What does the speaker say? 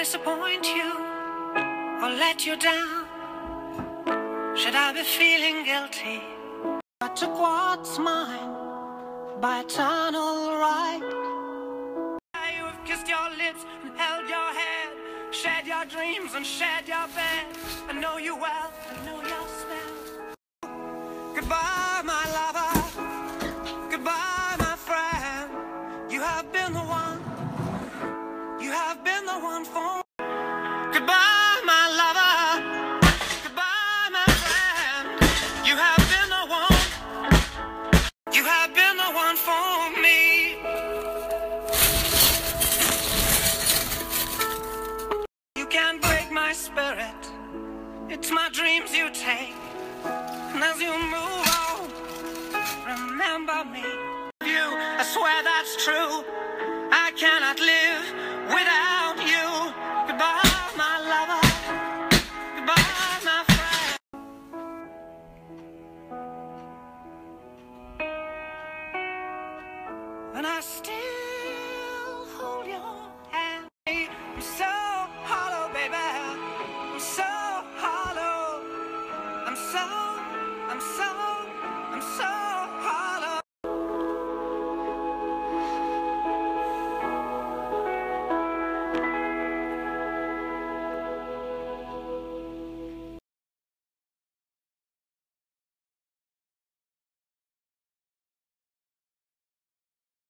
disappoint you or let you down? Should I be feeling guilty? I took what's mine by eternal right. You have kissed your lips and held your head, shared your dreams and shared your bed. I know you well, I know your spell. Goodbye, Goodbye, my lover. Goodbye, my friend. You have been the one. You have been the one for me. You can't break my spirit. It's my dreams you take. And as you move on, remember me. You, I swear that's true. I cannot live and I still hold your hand. I'm so hollow, baby. I'm so hollow. I'm so, I'm so, I'm so.